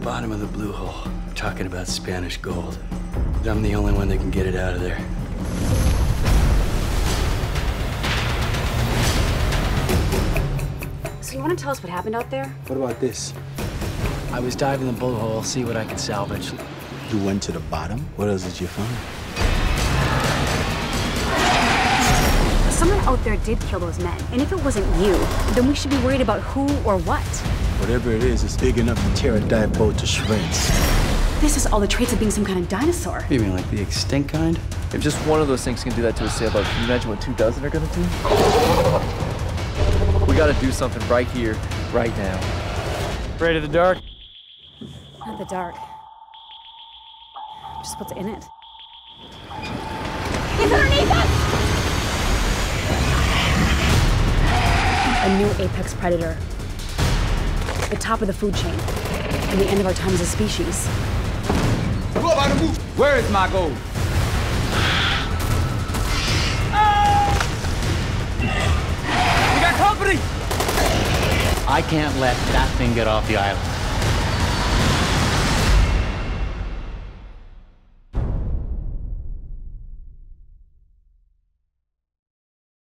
the bottom of the blue hole, talking about Spanish gold. I'm the only one that can get it out of there. So you want to tell us what happened out there? What about this? I was diving the blue hole, see what I could salvage. You went to the bottom? What else did you find? Someone out there did kill those men. And if it wasn't you, then we should be worried about who or what. Whatever it is, it's big enough to tear a dive boat to shreds. This is all the traits of being some kind of dinosaur. You mean like the extinct kind? If just one of those things can do that to a sailboat, can you imagine what two dozen are gonna do? We gotta do something right here, right now. Afraid of the dark? Not the dark. Just what's in it. It's underneath us! A new apex predator. The top of the food chain. And the end of our time as a species. Where is my gold? We got company! I can't let that thing get off the island.